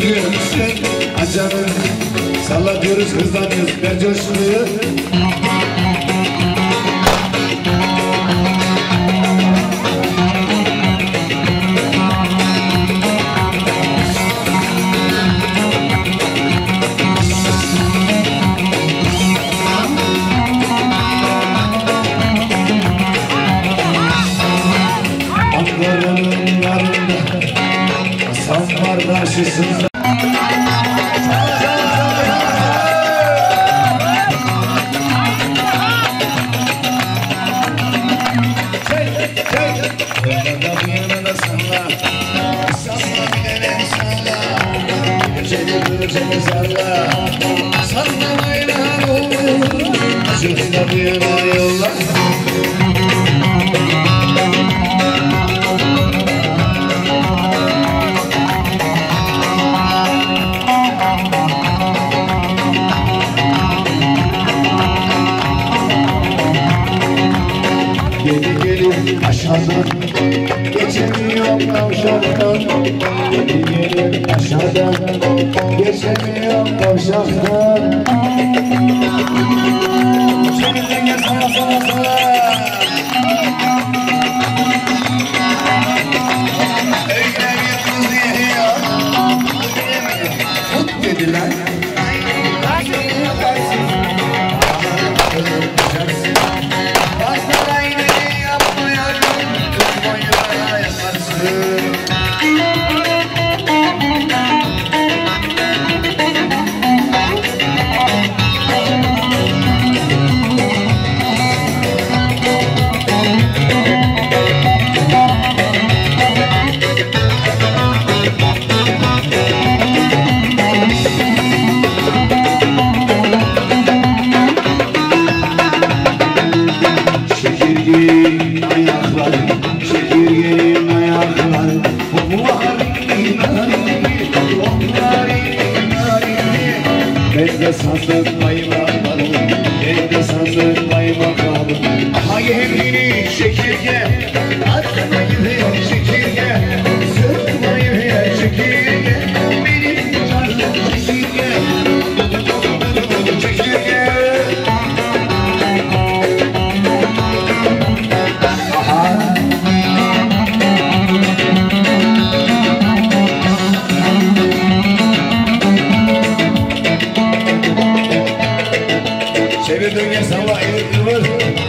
biliyor musun? Acaba sallatıyoruz, hızlanıyoruz, ver coşkuyu. Aklarının yanında Geri gelin aşağıdan. Geçemiyorum kavşaktan Geri gelin aşağıdan Geçemiyorum kavşaktan Herkes hastasın ayıma Çevir dön gel salla. Evet.